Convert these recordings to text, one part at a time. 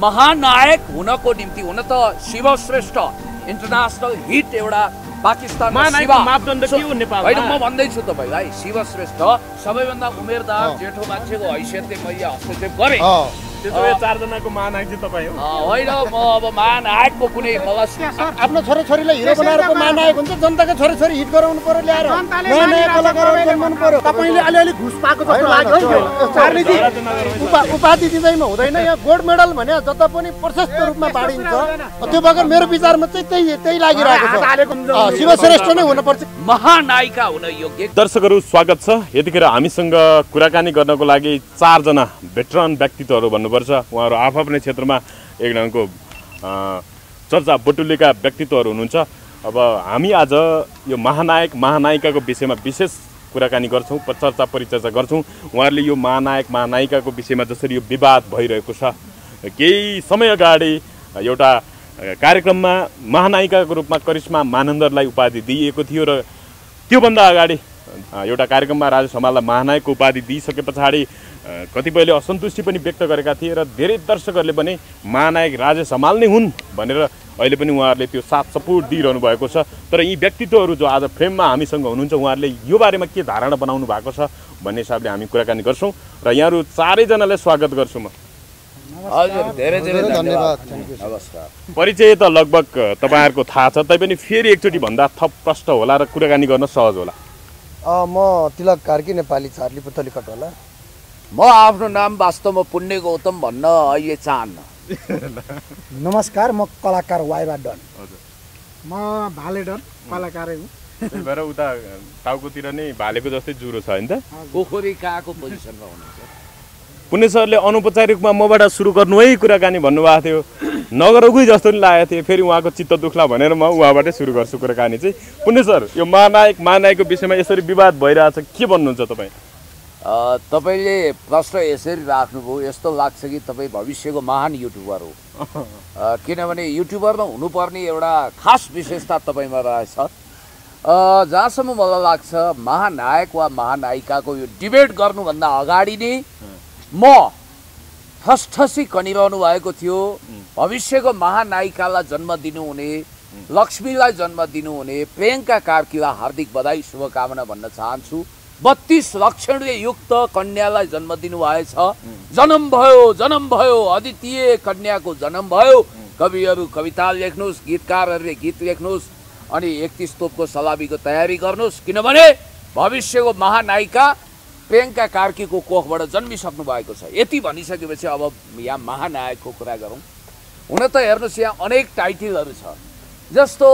महानायक हुनको निम्ति हुन त शिव। श्रेष्ठ इन्टरनेसनल हिट एउटा पाकिस्तान? होइन म भन्दैछु तपाईँलाई शिव श्रेष्ठ सबैभन्दा उमेरदार जेठो मान्छेको हैसियतले मैले हस्तक्षेप गरेँ। चारजनाको महानायक चाहिँ तपाईँ हो। अँ, होइन म अब महानायकको कुनै आफ्नो छोराछोरीलाई हिरो बनाएर को महानायक हुन्छ जनताको छोराछोरी हिट गराउनु पर्यो ल्याएर। नयाँ कलाकारहरू जन्माउनु पर्यो। तपाईँले अलिअलि घुस पाएको जस्तो लाग्यो चार्लीजी उपाधि दिँदैमा हुँदैन। यहाँ गोल्ड मेडल भने जता पनि प्रशस्त रूपमा बाँडिन्छ। त्यो बगर मेरो विचारमा चाहिँ त्यही त्यही लागिरहेको छ। अँ, शिवश्रेष्ठ नै हुनुपर्छ। महानायिका हुन योग्य। दर्शकहरू स्वागत छ। यतिखेर हामीसँग कुराकानी गर्नको लागि चारजना भेटरन व्यक्तित्वहरू भन्नुपर्छ। उहाँहरू आफ्नै क्षेत्रमा एकजनाको अँ, चर्चा बटुलेका व्यक्तित्वहरू हुनुहुन्छ। अब हामी आज यो महानायक महानायिकाको विषयमा विशेष कुराकानी गर्छौँ चर्चा परिचर्चा गर्छौँ। उहाँहरूले यो महानायक महानायिकाको विषयमा जसरी यो विवाद भइरहेको छ केही समय अगाडि एउटा कार्यक्रममा महानायिकाको रूपमा करिश्मा मानन्दरलाई उपाधि दिइएको थियो र त्योभन्दा अगाडि एउटा कार्यक्रममा राजेश हमाललाई महानायकको उपाधि दिइसके पछाडि कतिपयले असन्तुष्टि पनि व्यक्त गरेका थिए र धेरै दर्शकहरूले पनि महानायक राजेश हमाल नै हुन् भनेर अहिले पनि उहाँहरूले त्यो साथ सपोर्ट दिइरहनु भएको छ। तर यी व्यक्तित्वहरू जो आज फ्रेममा हामीसँग हुनुहुन्छ उहाँहरूले यो बारेमा के धारणा बनाउनु भएको छ भन्ने हिसाबले हामी कुराकानी गर्छौँ र यहाँहरू चारैजनालाई स्वागत गर्छु म। हजुर धेरै धेरै धन्यवाद। नमस्कार। परिचय त लगभग तपाईँहरूको थाहा छ तैपनि फेरि एकचोटि भन्दा थप प्रष्ट होला र कुराकानी गर्न सहज होला। अँ, म तिलक कार्की नेपाली चार्ली पुतली कटवाला। म आफ्नो नाम वास्तवमा पुण्य गौतम भन्न अहिले चाहन्न। नमस्कार म कलाकार वाइबा डन। म भालेडर कलाकारै हुँ। त्यही भएर उता टाउकोतिर नै भालेको जस्तै जुरो छ होइन त? पोखरी कहाँको पोजिसनमा हुनुहुन्छ? पुण्य सरले अनौपचारिक रूपमा मबाट सुरु गर्नु है कुराकानी भन्नुभएको थियो। नगरौँ जस्तो नि लागेको थियो फेरि उहाँको चित्त दुख्ला भनेर म उहाँबाटै सुरु गर्छु कुराकानी चाहिँ। पुण्य सर यो महानायक महानायकको विषयमा यसरी विवाद भइरहेछ के भन्नुहुन्छ तपाईँ? तपाईँले प्रश्न यसरी राख्नुभयो यस्तो लाग्छ कि तपाईँ भविष्यको महान युट्युबर हो। किनभने युट्युबरमा हुनुपर्ने एउटा खास विशेषता तपाईँमा रहेछ। जहाँसम्म मलाई लाग्छ महानायक वा महानायिकाको यो डिबेट गर्नुभन्दा अगाडि नै म ठसठसी कनिरहनु भएको थियो। भविष्यको महानायिकालाई जन्म दिनुहुने लक्ष्मीलाई जन्म दिनुहुने प्रियङ्का कार्कीलाई हार्दिक बधाई शुभकामना भन्न चाहन्छु। बत्तिस लक्षणले युक्त कन्यालाई जन्म दिनुभएछ जन्म भयो जन्म भयो अद्वितीय कन्याको जन्म भयो। कविहरू कविता लेख्नुहोस् गीतकारहरूले गीत लेख्नुहोस् अनि एकतिस तोपको सलाबीको तयारी गर्नुहोस्। किनभने भविष्यको महानायिका प्रियङ्का कार्कीको कोखबाट जन्मिसक्नु भएको छ। यति भनिसकेपछि अब यहाँ महानायकको कुरा गरौँ। हुन त हेर्नुहोस् यहाँ अनेक टाइटलहरू छ। जस्तो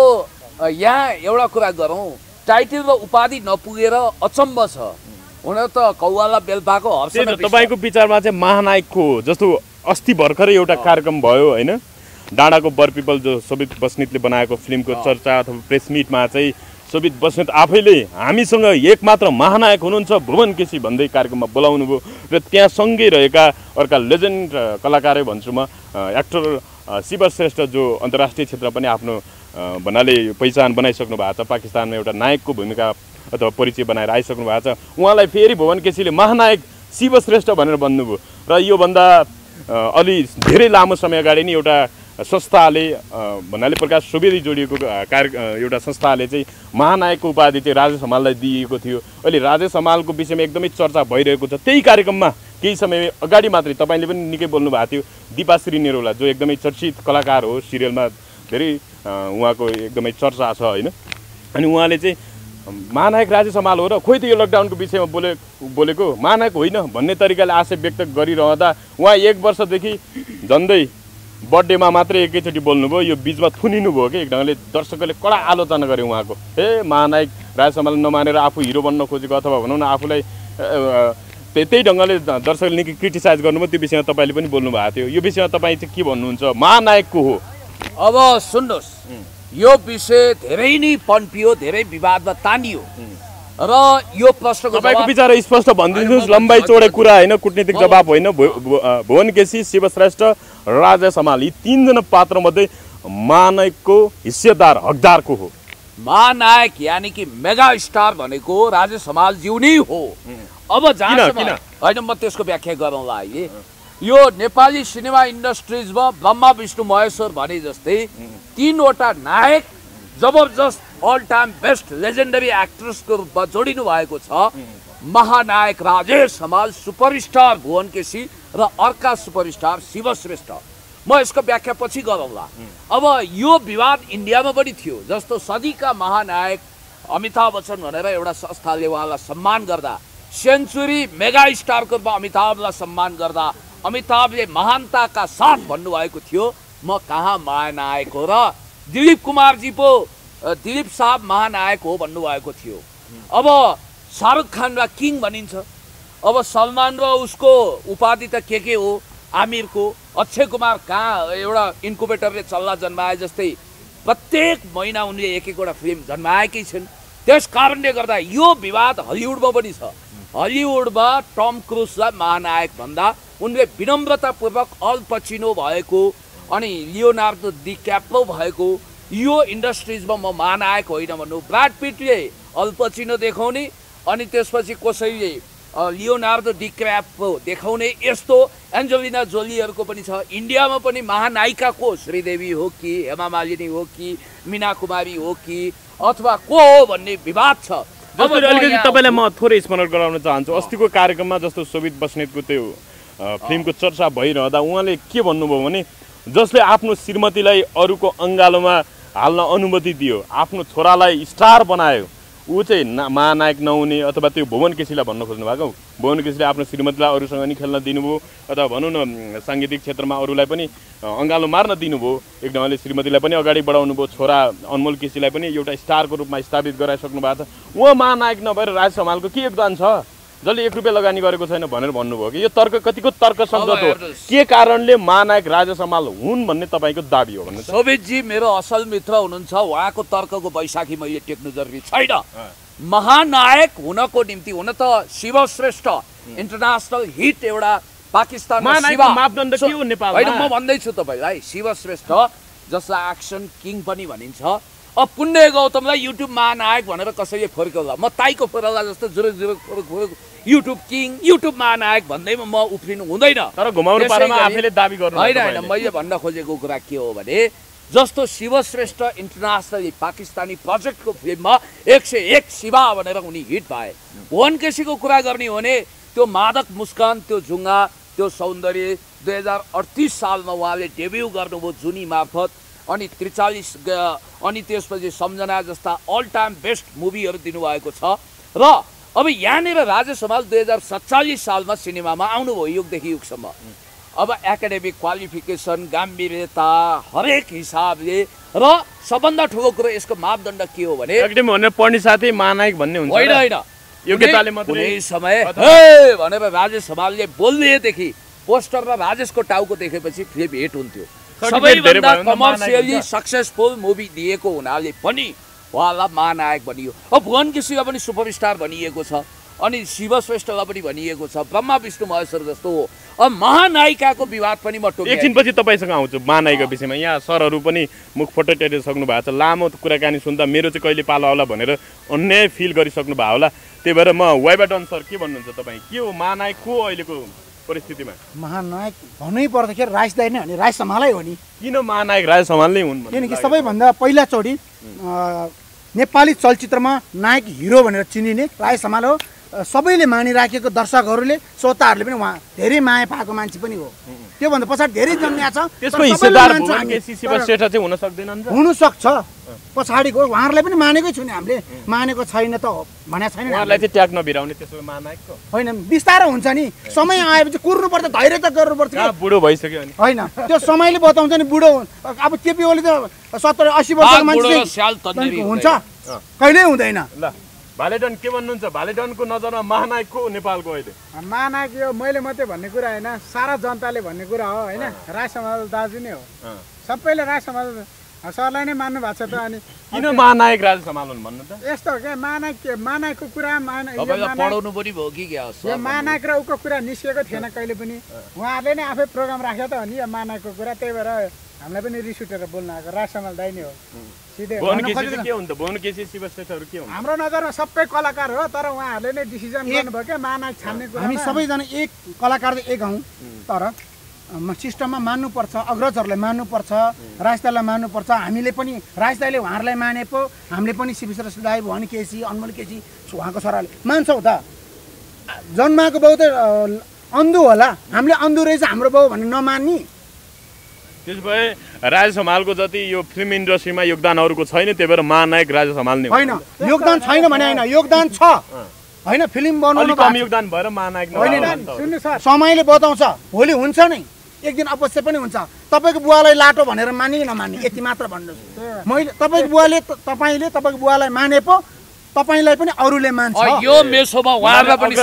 यहाँ एउटा कुरा गरौँ। टाइटल र उपाधि नपुगेर अचम्म छ। हुन त कौवाला बेलपाको हर्ष तपाईँको विचारमा चाहिँ महानायकको जस्तो अस्ति भर्खरै एउटा कार्यक्रम भयो होइन? डाँडाको बर पिपल जो सोभित बस्नेतले बनाएको फिल्मको चर्चा अथवा प्रेस मिटमा चाहिँ सोभित बस्नेत आफैले हामीसँग एकमात्र महानायक हुनुहुन्छ भुवन केसी भन्दै कार्यक्रममा बोलाउनु भयो र त्यहाँ सँगै रहेका अर्का लेजेन्ड कलाकारै भन्छु म एक्टर शिव श्रेष्ठ जो अन्तर्राष्ट्रिय क्षेत्र पनि आफ्नो भन्नाले पहिचान बनाइसक्नु भएको छ पाकिस्तानमा एउटा नायकको भूमिका अथवा परिचय बनाएर आइसक्नु भएको छ। उहाँलाई फेरि भुवन केसीले महानायक शिव श्रेष्ठ भनेर भन्नुभयो र योभन्दा अलि धेरै लामो समय अगाडि नै एउटा संस्थाले भन्नाले प्रकाश सुवेदी जोडिएको कार्य एउटा संस्थाले चाहिँ महानायकको उपाधि चाहिँ राजेश हमाललाई दिएको थियो। अहिले राजेश हमालको विषयमा एकदमै चर्चा भइरहेको छ। त्यही कार्यक्रममा केही समय अगाडि मात्रै तपाईँले पनि निकै बोल्नु भएको थियो। दिपाश्री नेरोला जो एकदमै चर्चित कलाकार हो सिरियलमा धेरै उहाँको एकदमै चर्चा छ होइन। अनि उहाँले चाहिँ महानायक राजेश हमाल हो र खोइ त यो लकडाउनको विषयमा बोले बोलेको महानायक होइन भन्ने तरिकाले आशय व्यक्त गरिरहँदा उहाँ एक वर्षदेखि झन्डै बर्थडेमा मात्रै एकैचोटि बोल्नुभयो। यो बिचमा थुनिनु भयो कि एक ढङ्गले दर्शकहरूले कडा आलोचना गरे उहाँको। ए महानायक राजेश हमाल नमानेर आफू हिरो बन्न खोजेको अथवा भनौँ न आफूलाई त्यही ढङ्गले दर्शकले निकै क्रिटिसाइज गर्नुभयो त्यो विषयमा तपाईँले पनि बोल्नु भएको थियो। यो विषयमा तपाईँ चाहिँ के भन्नुहुन्छ? महानायकको हो। अब सुन्नुहोस्। यो विषय धेरै नै पन्पियो धेरै विवादमा तानियो। र यो प्रश्नको तपाईँको विचार स्पष्ट भनिदिनुहोस्। लम्बाइ चौडे। कुरा होइन कुटनीतिक जवाब होइन। भुवन केसी शिवश्रेष्ठ राजेश हमाल यी तिनजना पात्रमध्ये महानायकको हिस्सेदार हकदारको हो। महानायक यानि कि मेगा स्टार भनेको राजेश हमालज्यू नै हो। अब किन? होइन म त्यसको व्याख्या गरौँला। अहिले यो नेपाली सिनेमा इन्डस्ट्रिजमा ब्रह्मा विष्णु महेश्वर भने जस्तै तिनवटा नायक जबरजस्त अल टाइम बेस्ट लेजेन्डरी एक्ट्रेसको रूपमा जोडिनु भएको छ। महानायक राजेश हमाल सुपरस्टार भुवन केसी र अर्का सुपरस्टार शिव श्रेष्ठ म यसको व्याख्या पछि गरौँला। अब यो विवाद इन्डियामा पनि थियो जस्तो सदीका महानायक अमिताभ बच्चन भनेर एउटा संस्थाले उहाँलाई सम्मान गर्दा सेन्चुरी मेगा स्टारको रूपमा अमिताभलाई सम्मान गर्दा अमिताभले महानताका साथ भन्नुभएको थियो। म कहाँ महानायक हो र दिलीप कुमारजी पो दिलीप साहब महानायक हो भन्नुभएको थियो। अब शाहरुख खानलाई किङ भनिन्छ। अब सलमान र उसको उपाधि त के के हो? आमिरको अक्षय कुमार कहाँ एउटा इन्कुबेटरले चल्ला जन्माए जस्तै प्रत्येक महिना उनले एक एकवटा फिल्म जन्माएकै छिन्। त्यस कारणले गर्दा यो विवाद हलिउडमा पनि छ। हलिउडमा टम क्रुजलाई महानायक भन्दा उनले विनम्रतापूर्वक अल पचिनो भएको अनि लियोनार्दो दि क्याप्लो भएको यो इन्डस्ट्रिजमा म महानायक होइन भन्नु ब्राड पिटले अल्पचिनो देखाउने अनि त्यसपछि कसैले लियोनार्दो डिक्रापो देखाउने यस्तो एन्जोलिना जोलीहरूको पनि छ। इन्डियामा पनि महानायिका को? श्रीदेवी हो कि हेमा मालिनी हो कि मिना कुमारी हो कि अथवा को हो भन्ने विवाद छ। अलिकति तपाईँलाई म थोरै स्मरण गराउन चाहन्छु। अस्तिको कार्यक्रममा जस्तो शोभित बस्नेतको त्यो फिल्मको चर्चा भइरहँदा उहाँले के भन्नुभयो भने जसले आफ्नो श्रीमतीलाई अरूको अङ्गालोमा हाल्न अनुमति दियो आफ्नो छोरालाई स्टार बनायो ऊ चाहिँ ना महानायक नहुने अथवा त्यो भुवन केसीलाई भन्न खोज्नु भएको? भुवन केसीले आफ्नो श्रीमतीलाई अरूसँग नि खेल्न दिनुभयो अथवा भनौँ न साङ्गीतिक क्षेत्रमा अरूलाई पनि अँगालो मार्न दिनुभयो एक ढङ्गले श्रीमतीलाई पनि अगाडि बढाउनु भयो छोरा अनमोल केसीलाई पनि एउटा स्टारको रूपमा स्थापित गराइसक्नु भएको छ। उहाँ महानायक नभएर राज समालको के योगदान छ? जसले एक रुपियाँ लगानी गरेको छैन भनेर भन्नुभयो कि यो तर्क कतिको तर्कसङ्गत हो। के कारणले महानायक राजा समाल हुन् भन्ने तपाईँको दाबी हो भन्नु शोभितजी मेरो असल मित्र हुनुहुन्छ उहाँको तर्कको बैशाखी मैले टेक्नु जरुरी छैन। महानायक हुनको निम्ति हुन त शिव श्रेष्ठ इन्टरनेसनल हिट एउटा पाकिस्तानमा? होइन म भन्दैछु तपाईँलाई शिव श्रेष्ठ जसलाई एक्सन किङ पनि भनिन्छ। अब पुण्य गौतमलाई युट्युब महानायक भनेर कसैले फर्काउला म ताईको फरल्ला जस्तो जुरुक जुरुक युट्युब किङ युट्युब महानायक भन्दैमा म उफ्रिनु हुँदैन। तर घुमाउनु आफैले दाबी गर्नु होइन होइन। मैले। भन्न खोजेको कुरा के हो भने जस्तो शिवश्रेष्ठ इन्टरनेसनली पाकिस्तानी प्रोजेक्टको फिल्ममा एक सय एक शिवा भनेर उनी हिट भए। भुवन केसीको कुरा गर्ने हो भने त्यो मादक मुस्कान त्यो जुङ्गा त्यो सौन्दर्य दुई हजार अडतिस सालमा उहाँले डेब्यू गर्नुभयो जुनी मार्फत। अनि त्रिचालिस अनि त्यसपछि सम्झना जस्ता अल टाइम बेस्ट मुभीहरू दिनुभएको छ। र अब यहाँनिर राजेश हमाल दुई हजार सत्तालिस सालमा सिनेमामा आउनुभयो युगदेखि युगसम्म अब एकाडेमिक क्वालिफिकेसन गाम्भीर्यता हरेक हिसाबले र सबभन्दा ठुलो कुरो यसको मापदण्ड के हो भने पढ्ने साथै महानायक भन्ने हुन्छ होइन? होइन कुनै- समय भनेर राजेश हमालले बोल्नेदेखि पोस्टरमा राजेशको टाउको देखेपछि फिल्म हिट हुन्थ्यो सबैभन्दा कमर्सियली। सक्सेसफुल मुभी दिएको हुनाले पनि उहाँलाई महानायक भनियो। अब भुवन केसीलाई पनि सुपरस्टार भनिएको छ। अनि शिव श्रेष्ठलाई पनि भनिएको छ। ब्रह्मा विष्णु महेश्वर जस्तो हो। अब महानायिकाको विवाद पनि म टोकिहालेँ। एकछिनपछि तपाईँसँग आउँछु महानायकको विषयमा। यहाँ सरहरू पनि मुख फटोटेरिसक्नु भएको छ। लामो कुराकानी सुन्दा मेरो चाहिँ कहिले पालो आउला भनेर अन्याय फिल गरिसक्नु भयो होला। त्यही भएर म वाइबाटन सर के भन्नुहुन्छ तपाईँ? के हो महानायक? को अहिलेको परिस्थितिमा? महानायक भन्नै पर्दाखेरि राइस दाइ नै हो नि। राइस सम्हालै हो नि। किन महानायक राजा सम्हाल्नै हुन् किनकि? सबैभन्दा पहिलाचोटि नेपाली चलचित्रमा नायक हिरो भनेर चिनिने राय समाल हो। सबैले मानिराखेको दर्शकहरूले श्रोताहरूले पनि उहाँ धेरै माया पाएको मान्छे पनि हो। त्योभन्दा पछाडि धेरै जन्मिया छ? हुनसक्छ। पछाडिको उहाँहरूलाई पनि मानेकै छु नि हामीले। मानेको छैन त भनेको छैन होइन बिस्तारो हुन्छ नि। समय आएपछि कुर्नुपर्छ धैर्य त गर्नुपर्छ कहाँ बुढो भइसक्यो होइन त्यो समयले बताउँछ नि बुढो अब केपी ओली त सत्तरी अस्सी वर्षको मान्छे हुन्छ। कहिल्यै हुँदैन। ल। भालेडन के भन्नुहुन्छ? भालेडनको नजरमा महानायक को नेपालको अहिले। महानायक यो मैले मात्रै भन्ने कुरा होइन सारा जनताले भन्ने कुरा हो होइन? राज समाज दाजु नै हो। सबैले राज समाज सरलाई नै मान्नु भएको छ त अनि। किन महानायक राजा सम्हाल्नु भन्नु त? यस्तो हो क्या महानायक के महानायकको कुरा पढाउनु पनि भयो कि क्या? यो? महानायक र उको कुरा निस्किएको थिएन कहिले पनि। उहाँहरूले नै आफै प्रोग्राम राख्यो त हो नि यो महानायकको कुरा त्यही भएर हामीलाई पनि रिस उठेर बोल्न आएको राज समाल दाइ नै हो। हाम्रो नजरमा सबै कलाकार हो तर उहाँहरूले नै डिसिजन गर्नुभयो क्या महानायक छान्ने कुरा हामी सबैजना एक कलाकार त एक हौँ तर सिस्टममा मान्नुपर्छ अग्रजहरूलाई मान्नुपर्छ राजदाईलाई मान्नुपर्छ हामीले पनि राजदाईले उहाँहरूलाई माने पो हामीले पनि शिवश्रेष्ठ दाई भवानी केसी अनमोल केसी उहाँको छोराले मान्छौँ त? जन्माएको बाउ त अन्धु होला। हामीले अन्धु रहेछ हाम्रो बाउ भन्ने नमान्ने। त्यसो भए राजेश हमालको जति यो फिल्म इन्डस्ट्रीमा योगदान अरूको छैन त्यही भएर महानायक राजेश हमाल नै हो। होइन योगदान छैन भने होइन योगदान छ। होइन फिल्म बनाउनु कम। योगदान भएर महानायक समयले बताउँछ भोलि हुन्छ नै एक दिन अवश्य पनि हुन्छ। तपाईँको बुवालाई लाटो भनेर माने कि नमान्ने यति मात्र भन्नुहोस्। मैले तपाईँको बुवाले तपाईँले तपाईँको बुवालाई माने पो तपाईँलाई पनि अरूले मान्छ। यो मेसोमा उहाँहरूलाई पनि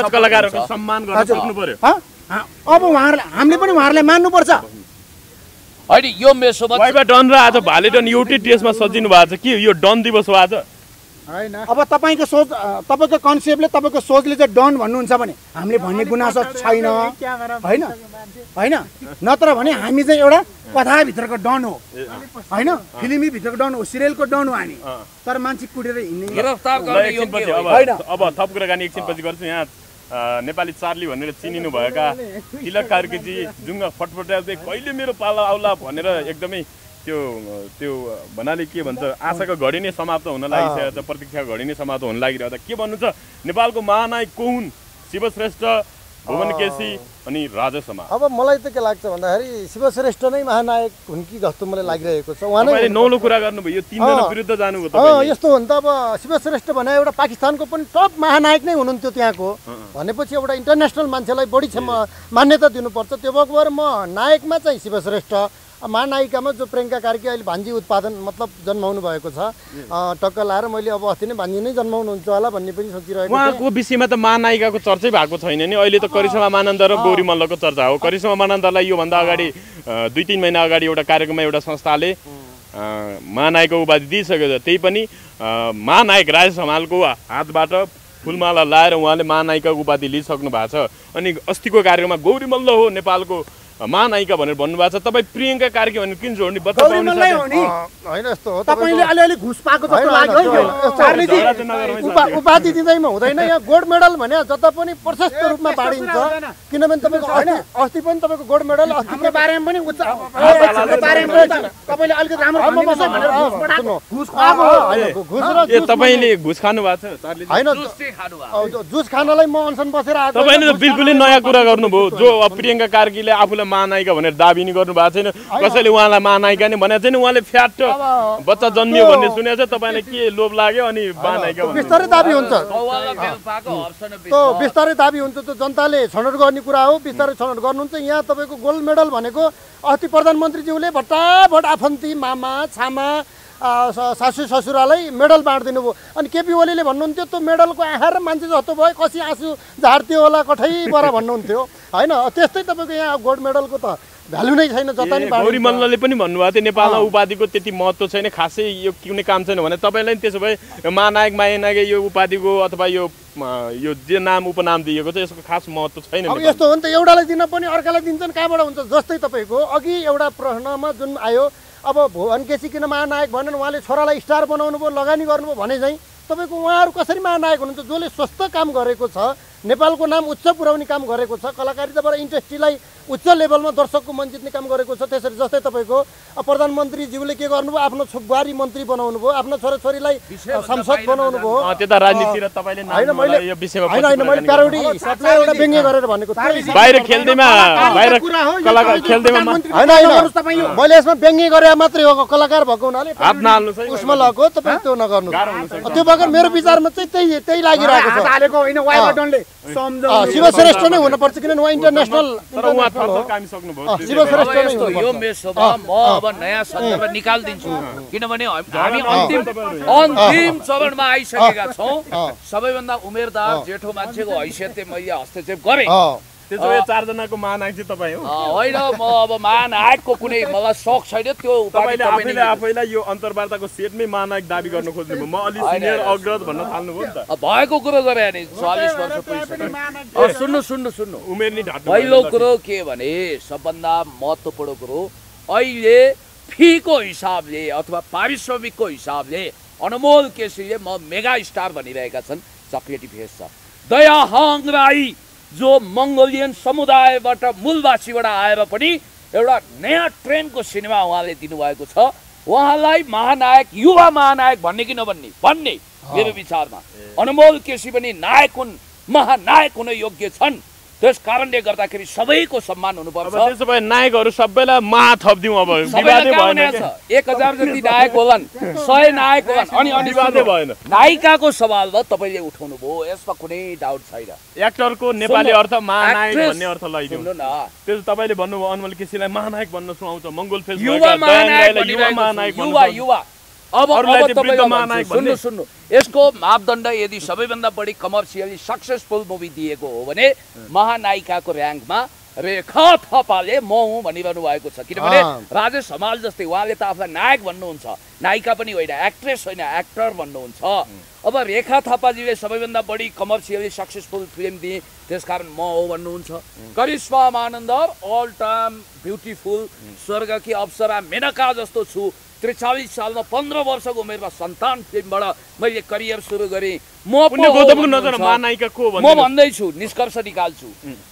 सम्मान गर्न। सक्नु पर्यो। अब उहाँहरूलाई हामीले पनि उहाँहरूलाई मान्नुपर्छ। होइन यो मेसोमा डन र आज भाले डन एउटै ड्रेसमा सजिनु भएको छ। के यो डन दिवस हो आज? होइन। अब तपाईँको सोच तपाईँको कन्सेप्टले तपाईँको सोचले चाहिँ डन भन्नुहुन्छ भने हामीले भन्ने गुनासो छैन। होइन। होइन। नत्र भने हामी चाहिँ एउटा कथाभित्रको डन हो। होइन? फिल्मी भित्रको डन हो। सिरियलको डन हो हामी। तर मान्छे कुटेर हिँड्ने। अब होइन। अब थप कुराकानी एकछिनपछि गर्छु यहाँ। नेपाली चार्ली भनेर चिनिनु भएका तिलक कार्कीजी जुङ्गा फटफट्याएर चाहिँ कहिले मेरो पाला आउला भनेर एकदमै त्यो त्यो भन्नाले के भन्छ आशाको घडी नै समाप्त हुन लागिसकेको छ प्रतीक्षा घडी नै समाप्त हुन लागिरहेको छ के भन्नु छ? नेपालको महानायक को हुन् शिवश्रेष्ठ भुवन केसी अनि राजेश हमाल अब मलाई त के लाग्छ भन्दाखेरि शिवश्रेष्ठ नै महानायक हुन् कि जस्तो मलाई लागिरहेको छ। उहाँ नै नौलो कुरा गर्नुभयो यो तिनजना। विरुद्ध जानुभयो अँ यस्तो हो नि त। अब शिवश्रेष्ठ भने एउटा पाकिस्तानको पनि टप महानायक नै हुनुहुन्थ्यो त्यहाँको। भनेपछि एउटा इन्टरनेसनल मान्छेलाई बढी क्षमा मान्यता दिनुपर्छ। त्यो भएको भएर म नायकमा चाहिँ शिवश्रेष्ठ महानायिकामा जो प्रियङ्का कार्की अहिले भान्जी उत्पादन मतलब जन्माउनु भएको छ टक्क लाएर मैले अब अस्ति नै भान्जी नै जन्माउनुहुन्छ होला भन्ने पनि सोचिरहेको उहाँको विषयमा त महानायिकाको चर्चै भएको छैन नि। अहिले त करिश्मा मानन्द र गौरी मल्लको चर्चा हो। करिश्मा मानन्दलाई योभन्दा अगाडि दुई तिन महिना अगाडि एउटा कार्यक्रममा एउटा संस्थाले अ, महानायकको उपाधि दिइसकेको छ। त्यही पनि महानायक राजेश हमालको हातबाट फुलमाला लाएर उहाँले महानायिकाको उपाधि लिइसक्नु भएको छ। अनि अस्तिको कार्यक्रममा गौरी मल्ल हो नेपालको महानायिका भनेर भन्नुभएको छ। तपाईँ प्रियङ्का कार्की भनेर किन जोड्ने? बच्चा होइन यस्तो हो तपाईँले अलिअलि घुस पाएको जस्तो होइन, लाग्यो होइन। होइन। उपाधि दिँदैमा हुँदैन। यहाँ गोल्ड मेडल भने जता पनि प्रशस्त रूपमा बाँडिन्छ। किनभने तपाईँको अस्ति अस्ति पनि तपाईँको गोल्ड मेडल अस्ति हाम्रो बारेमा पनि उच्च तपाईँले अलिकति राम्रो। होइन, तपाईँले घुस खानु भएको छ? होइन जुस चाहिँ खानु भएको अब जो- जुस खानलाई म अनसन बसेर तपाईँले त होइन, बिल्कुलै नयाँ कुरा गर्नुभयो। जो प्रियङ्का कार्कीले आफूलाई महानायिका भनेर दाबी नि गर्नु भएको छैन कसैले उहाँलाई महानायिका नै भनेको छैन उहाँले फ्याट बच्चा जन्मियो भन्ने सुनेको छ तपाईँलाई के लोभ लाग्यो अनि महानायिका बिस्तारै दाबी हुन्छ। बिस्तारै दाबी हुन्छ त्यो जनताले छनौट गर्ने कुरा हो बिस्तारै छनौट गर्नुहुन्छ। यहाँ तपाईँको गोल्ड मेडल भनेको अस्ति प्रधानमन्त्रीज्यूले भट्टाभट आफन्ती मामा छामा सासू ससुरालाई मेडल बाँडिदिनु भयो अनि केपी ओलीले भन्नुहुन्थ्यो त्यो मेडलको आँखा र मान्छे जस्तो भयो कसी आँसु झार्थ्यो होला कठैबाट भन्नुहुन्थ्यो होइन त्यस्तै तपाईँको यहाँ गोल्ड मेडलको त भ्यालु नै छैन जता नि गौरी। मल्लले पनि भन्नुभएको थियो नेपालमा उपाधिको त्यति महत्त्व छैन खासै यो कुनै काम छैन भने तपाईँलाई नि त्यसो भए महानायक मायानायक यो उपाधिको अथवा यो यो जे नाम उपनाम दिएको छ यसको खास महत्त्व छैन अब। यस्तो हो नि त एउटालाई दिन पनि अर्कालाई दिन्छन् कहाँबाट हुन्छ जस्तै तपाईँको अघि एउटा प्रश्नमा जुन आयो अब भुवन केसी किन महानायक भनेर उहाँले छोरालाई स्टार बनाउनु भयो लगानी गर्नुभयो भने चाहिँ तपाईँको उहाँहरू कसरी महानायक हुनुहुन्छ? जसले स्वस्थ काम गरेको छ नेपालको नाम उच्च पुर्याउने काम गरेको छ। कलाकारिताबाट इन्डस्ट्रीलाई उच्च लेभलमा दर्शकको मन जित्ने काम गरेको छ। त्यसरी जस्तै तपाईँको प्रधानमन्त्रीज्यूले के गर्नुभयो? आफ्नो छो- बुहारी मन्त्री बनाउनु भयो आफ्नो छोराछोरीलाई सांसद बनाउनु भयो होइन मैले यो विषयमा होइन पछि होइन मैले कुराकानी प्यारोडी। हिसाबले एउटा व्यङ्ग्य गरेर भनेको त्यही- बाहिर खेल्दैमा बाहिर कुरा हो, यो कलाकार तपाईँको खेल्दैमा मा- प्रधानमन्त्री होइन। मैले यसमा व्यङ्ग्य गरे मात्रै हो कलाकार भएको हुनाले उसमा लगेको तपाईँ त्यो नगर्नु। त्यो बगैर मेरो विचारमा चाहिँ त्यही त्यही लागिरहेको छ। सम्झाउनु शिवश्रेष्ठ नै हुनुपर्छ किनभने उहाँ इन्टरनेसनल शिवश्रेष्ठ अब नै यो मेसोमा म अब नयाँ सन्दर्भ निकालिदिन्छु किनभने हामी अन्तिम अन्तिम चरणमा आइसकेका छौँ सबैभन्दा उमेरदार जेठो मान्छेको हैसियतले मैले हस्तक्षेप गरेँ त्यसो भए चारजनाको महानायक चाहिँ तपाईँ हो। होइन म अब महानायकको कुनै मलाई सक छैन त्यो तपाईँले तपाईँले आफैले आफैलाई यो अन्तर्वार्ताको सेटमै महानायक दाबी गर्न खोज्नुभयो। म अलि सिनियर। अग्रज भन्न थाल्नुभयो नि त। भएको कुरो गरे नि चालिस वर्ष पुगिसक्यो। सुन्नु सुन्नु सुन्नु। उमेर नि ढाट्नु पहिलो कुरो के भने सबभन्दा महत्त्वपूर्ण कुरो अहिले फीको हिसाबले अथवा पारिश्रमिकको हिसाबले अनमोल केसीले म मेगा स्टार भनिरहेका छन् चक्लेटी फेस छ। दयाहाङ राई जो मङ्गोलियन समुदायबाट मूलवासीबाट आएर पनि एउटा नयाँ ट्रेनको सिनेमा उहाँले दिनुभएको छ। उहाँलाई महानायक युवा महानायक भन्ने कि नभन्ने? भन्ने मेरो विचारमा। अनमोल केसी पनि नायक हुन् महानायक हुन योग्य छन्। त्यस कारणले गर्दाखेरि सबैको सम्मान हुनुपर्छ। त्यसो भए नायकहरू सबैलाई महा थपिदिउँ अब। विवादै भएन एक हजार जति नायक होलान् सय नायक होलान् अनि अनि विवादै सुन्नु, भएन। नायिकाको सवाल भयो तपाईँले उठाउनु भयो यसमा कुनै डाउट छैन। एक्टरको नेपाली अर्थ महानायक भन्ने अर्थ लगाइदिउँ सुन्नु न। त्यो तपाईँले भन्नुभयो अनमोल केसीलाई महानायक भन्न सुहाउँछ मङ्गोल फेस युवा महानायक युवा युवा। अब अब भन्छु, सुन्नु। सुन्नु यसको मापदण्ड यदि सबैभन्दा बढी कमर्सियली सक्सेसफुल मुभी दिएको हो भने महानायिकाको ऱ्याङ्कमा रेखा थपाले म हुँ भनिरहनु भएको छ किनभने। राजेश हमाल जस्तै उहाँले त आफूलाई नायक भन्नुहुन्छ नायिका पनि होइन एक्ट्रेस होइन एक्टर भन्नुहुन्छ। अब रेखा थापाजीले सबैभन्दा बढी कमर्सियली सक्सेसफुल फिल्म दिए त्यसकारण म हो भन्नुहुन्छ। Karishma Manandhar all time beautiful स्वर्ग कि अप्सरा मेनका जस्तो छु। त्रिचालिस सालमा पन्ध्र वर्षको उमेरमा सन्तान फिल्मबाट मैले करियर सुरु गरेँ। म म भन्दैछु निष्कर्ष निकाल्छु।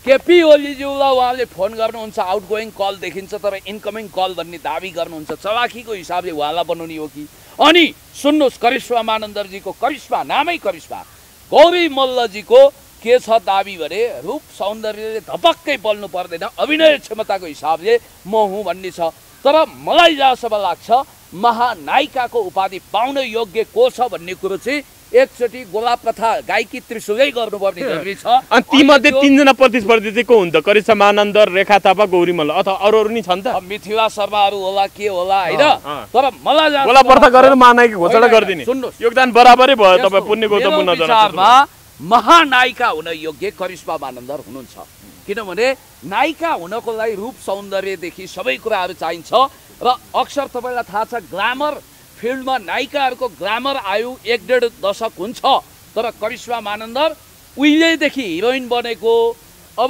केपी ओलीज्यूलाई उहाँले फोन गर्नुहुन्छ आउट गोइङ कल देखिन्छ तर इन्कमिङ कल भन्ने दावी गर्नुहुन्छ। चलाखीको हिसाबले उहाँलाई बनाउने हो कि अनि सुन्नुहोस् करिश्मा मानन्दरजीको करिश्मा नामै करिश्मा। गौरी मल्लजीको के छ दावी भने रूप सौन्दर्यले धपक्कै बोल्नु पर्दैन अभिनय क्षमताको हिसाबले म हुँ भन्ने छ। तर मलाई जहाँसम्म लाग्छ महानायिकाको उपाधि पाउन योग्य को छ भन्ने कुरो चाहिँ एकचोटि गोलाप कथा गायकी त्रिशुलै गर्नुपर्ने जरुरी छ। अनि ती मध्ये त्यो- तिनजना प्रतिस्पर्धी चाहिँ को हुन्छ? करिश्मा मानन्दर रेखा थापा गौरी मल्ल अथवा अरू अरू नि छन् त? मिथिला शर्माहरू होला के होला होइन। तर मलाई गोला पर्था गरेर महानायिका घोषणा गरिदिने। सुन्नुहोस्। योगदान बराबरै भयो तपाईँ पुण्य नजरमा विचारमा महानायिका हुन योग्य करिश्मा मानन्दर हुनुहुन्छ। किनभने नायिका हुनको लागि रूप सौन्दर्यदेखि सबै कुराहरू चाहिन्छ। र अक्सर तपाईँलाई थाहा छ ग्लामर फिल्डमा नायिकाहरूको ग्लामर आयु एक डेढ दशक हुन्छ। तर करिश्मा मानन्दर उहिलेदेखि हिरोइन बनेको अब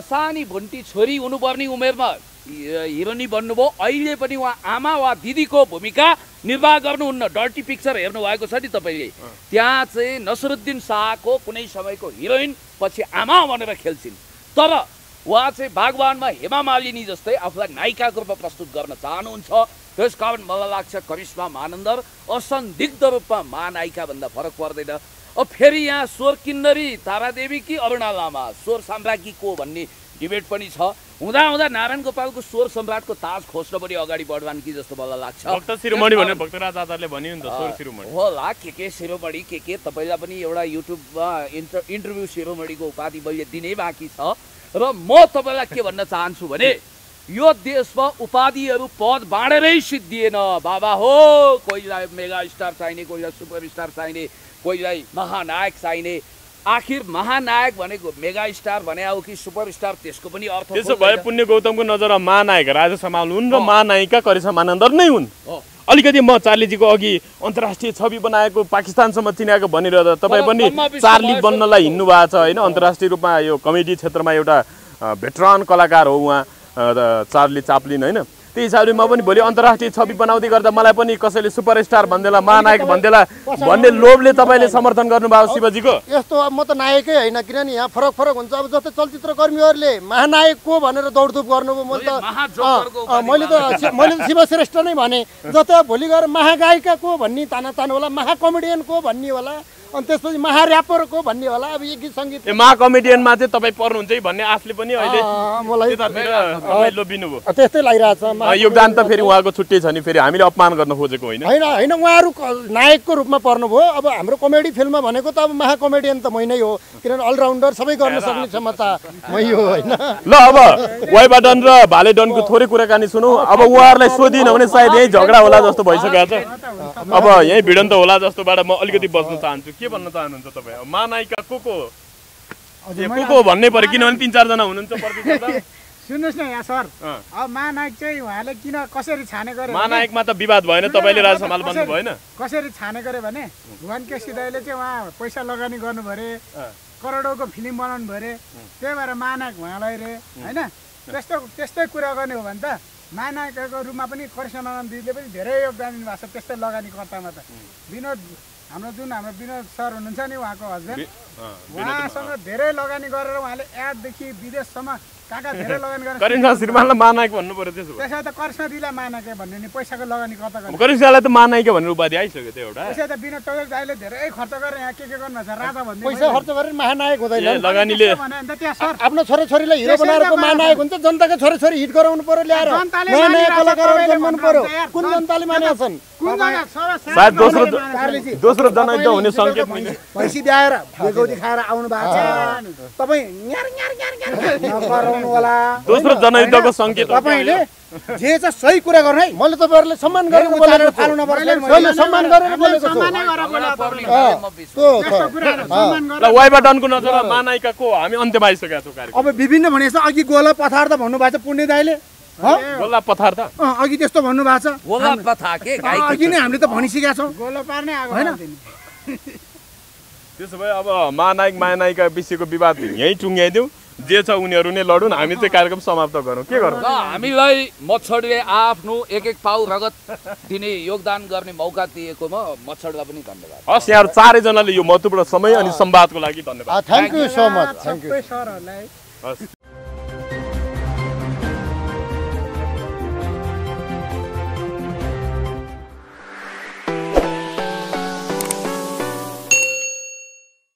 सानी भुन्टी छोरी हुनुपर्ने उमेरमा हि- हिरोइनी बन्नुभयो। अहिले पनि उहाँ आमा वा दिदीको भूमिका निर्वाह गर्नुहुन्न। डर्टी पिक्चर हेर्नु भएको छ नि तपाईँले। त्यहाँ चाहिँ नसरुद्दिन शाहको कुनै समयको हिरोइन पछि आमा भनेर खेल्छिन्। तर उहाँ चाहिँ बागवानमा हेमा मालिनी जस्तै आफूलाई नायिकाको रूपमा प्रस्तुत गर्न चाहनुहुन्छ। त्यस कारण मलाई लाग्छ करिश्मा मानन्दर असन्दिग्ध रूपमा महानायिका भन्दा फरक पर्दैन। अब फेरि यहाँ स्वर किन्नरी तारादेवी कि अरुणा लामा? स्वर साम्राज्ञी को भन्ने डिबेट पनि छ। हुँदा हुँदा नारायण गोपालको स्वर सम्राटको ताज खोज्न पनि अगाडि बढ्लान् कि जस्तो मलाई लाग्छ। भक्त शिरोमणि भनेर भक्तराज आचार्यले भन्यो नि त स्वर शिरोमणि। होला के के शिरोमणि के के? तपाईँलाई पनि एउटा युट्युबमा इन्टर इन्टरभ्यू शिरोमणिको उपाधि मैले दिनै बाँकी छ। र म तपाईँलाई के भन्न चाहन्छु भने यो देशमा उपाधिहरू पद बाँडेरै सिद्धिएन बाबा हो कोहीलाई मेगा स्टार चाहिने कोहीलाई सुपर स्टार चाहिने कोहीलाई महानायक चाहिने आखिर महानायक भनेको मेगा स्टार भने हो कि सुपर स्टार त्यसको पनि अर्थ त्यसो भए। पुण्य गौतमको नजरमा महानायक राजा समाल हुन् र। महानायिका करिश्मा मानन्दर नै हुन्। अलिकति म चार्लीजीको अघि अन्तर्राष्ट्रिय छवि बनाएको पाकिस्तानसम्म चिनाएको भनिरहँदा तपाईँ पनि चार्ली बन्नलाई हिँड्नु भएको छ होइन अन्तर्राष्ट्रिय रूपमा यो कमेडी क्षेत्रमा एउटा भेटरान कलाकार हो उहाँ चार्ली चाप्लिन होइन? त्यही हिसाबले म पनि भोलि अन्तर्राष्ट्रिय छवि बनाउँदै गर्दा मलाई पनि कसैले सुपरस्टार भन्देला महानायक भन्देला भन्ने लोभले तपाईँले समर्थन गर्नुभयो शिवजीको। यस्तो अब म त नायकै होइन किनभने यहाँ फरक फरक हुन्छ। अब जस्तै चलचित्र कर्मीहरूले महानायक को भनेर दौडधुप गर्नुभयो मैले त मैले त मैले त शिवश्रेष्ठ नै भने। जस्तै अब भोलि गएर महागायिका को भन्ने ताना तान होला महाकमेडियन को भन्ने होला। अनि त्यसपछि महाऱ्यापर को भन्ने होला अब यो गीत सङ्गीत। ए महाकमेडियनमा चाहिँ तपाईँ पर्नुहुन्छ है भन्ने आशले पनि अहिले मलाई लोभिनुभयो। त्यस्तै लागिरहेछ। योगदान त फेरि उहाँको छुट्टै छ नि फेरि हामीले अपमान गर्न खोजेको होइन। होइन होइन उहाँहरू नायकको रूपमा पर्नुभयो। अब हाम्रो कमेडी फिल्ममा भनेको त अब महाकमेडियन त मै नै हो किनभने अलराउन्डर सबै गर्न सक्ने क्षमता मै हो होइन। ल अब वाइबाडन र भालेडनको थोरै कुराकानी सुनौ। अब उहाँहरूलाई सोधिनँ भने सायद यही झगडा होला जस्तो भइसकेको छ। अब यही भिडन त होला जस्तोबाट म अलिकति बस्न चाहन्छु। के भन्न चाहनुहुन्छ तपाईँ? महानायिका को को? को को भन्नै पर्यो किनभने तिन चारजना हुनुहुन्छ सुन्नुहोस् न यहाँ सर। अब महानायक चाहिँ उहाँले किन कसरी छाने गरे महानायकमा त विवाद भएन तपाईँले राज सम्हाल कसरी- भएन कसरी छाने गरे भने भुवन केसी दाईले चाहिँ उहाँ पैसा लगानी गर्नु भरे करोडौँको फिल्म बनाउनु भरे त्यही भएर महानायक उहाँलाई रे होइन? त्यस्तो त्यस्तै कुरा गर्ने हो भने त महानायकको रूपमा पनि करिश्मा दिदीले पनि धेरै योगदान दिनुभएको छ त्यस्तै लगानीकर्तामा त। विनोद हाम्रो जुन हाम्रो विनोद सर हुनुहुन्छ नि उहाँको हस्बेन्ड उहाँसँग धेरै लगानी गरेर उहाँले एडदेखि विदेशसम्म काका धेरै लगानी गरेर करिन्सा श्रीमानलाई महानायक भन्नु पर्यो त्यसो भए। त्यसै त करिश्मा दिला मानके भन्ने नि पैसाको लगानी कता गर्ने? करिन्सालाई त महानायिका भनेर उपाधि आइसक्यो त्यो एउटा। त्यसै त बिना टोयल दाइले धेरै खर्च गरेर यहाँ के के गर्नुभएको छ राजा भन्दै पैसा खर्च गरेर महानायक हुँदैन। लगानीले भने अन्त त्यहाँ सर। आफ्नो छोराछोरीलाई हिरो बनाएर को मान्छे- महानायक हुन्छ जनताको छोराछोरी हिट गराउनु पर्यो ल्याएर। जनताले कलाकारहरू जन्माउनु पर्यो। कुन जनताले मानेका छन्? सायद दोस्रो दोस्रो जनयुद्ध हुने सङ्केत भैँसी- ब्याएर बेगौती खाएर आउनु भएको छ। तपाईँ न्यार न्यार न्यार न्यार नगराउनु होला। दोस्रो जनयुद्धको सङ्केत तपाईँले जे छ सही कुरा गर्नु है। मैले तपाईँहरूलाई सम्मान गरेर छु। है मैले। मैले सम्मान गरेर बोलेको छु। सम्मानै गरेर बोला पब्लिक अँ, म विश्वास त्यो त्यस्तो छ कुराहरू सम्मान ल गरेर वाइबा डनको नजरमा महानायिकाको हामी अन्त्यमा आइसकेका छौँ कार्यक्रम अब विभिन्न भने जस्तो अघि गोला पथार त भन्नुभएको छ पुण्य दाईले? गोला पथार त। अँ, अघि त्यस्तो भन्नुभएको छ। गोला के? अघि नै हामीले त भनिसकेका छौँ। गोलो पार्ने आगो होइन? त्यसो भए अब महानायक महानायिका विषयको विवाद यहीँ टुङ्ग्याइदिउँ। जे छ उनीहरू नै लडुन् हामी चाहिँ कार्यक्रम समाप्त गरौँ। के गरौँ? हामीलाई मच्छडले आफ्नो एक एक पाउ रगत दिने योगदान गर्ने मौका दिएकोमा मच्छडलाई पनि धन्यवाद। हस् यहाँहरू चारैजनाले यो महत्त्वपूर्ण समय अनि संवादको लागि धन्यवाद। Thank you so much thank you सबै सरहरूलाई। हस्।